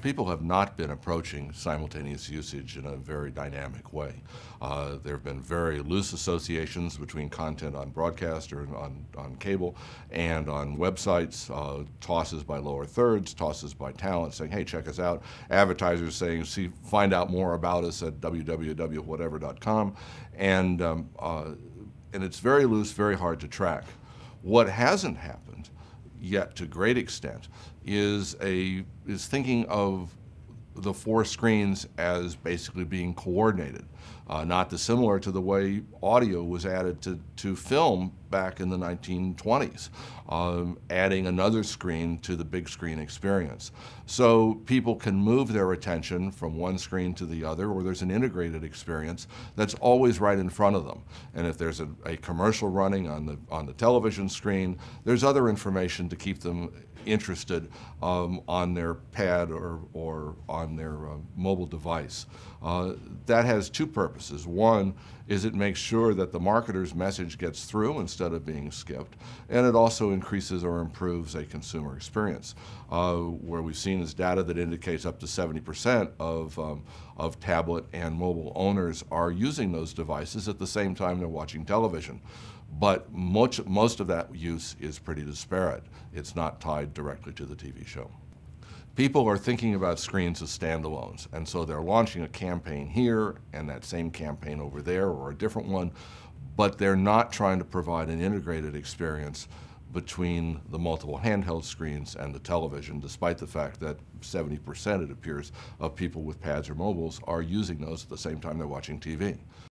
people have not been approaching simultaneous usage in a very dynamic way. Uh, there have been very loose associations between content on broadcast or on, on cable and on websites, uh, tosses by lower thirds, tosses by talent saying, hey, check us out. Advertisers saying, see, find out more about us at www.whatever.com. And, um, uh, and it's very loose, very hard to track. What hasn't happened yet to great extent is a is thinking of the four screens as basically being coordinated, uh, not dissimilar to the way audio was added to, to film back in the 1920s, um, adding another screen to the big screen experience. So people can move their attention from one screen to the other, or there's an integrated experience that's always right in front of them. And if there's a, a commercial running on the, on the television screen, there's other information to keep them interested um, on their pad or, or on their uh, mobile device. Uh, that has two purposes. One is it makes sure that the marketer's message gets through instead of being skipped, and it also increases or improves a consumer experience. Uh, where we've seen is data that indicates up to 70% of, um, of tablet and mobile owners are using those devices at the same time they're watching television but much, most of that use is pretty disparate. It's not tied directly to the TV show. People are thinking about screens as standalones, and so they're launching a campaign here and that same campaign over there or a different one, but they're not trying to provide an integrated experience between the multiple handheld screens and the television, despite the fact that 70%, it appears, of people with pads or mobiles are using those at the same time they're watching TV.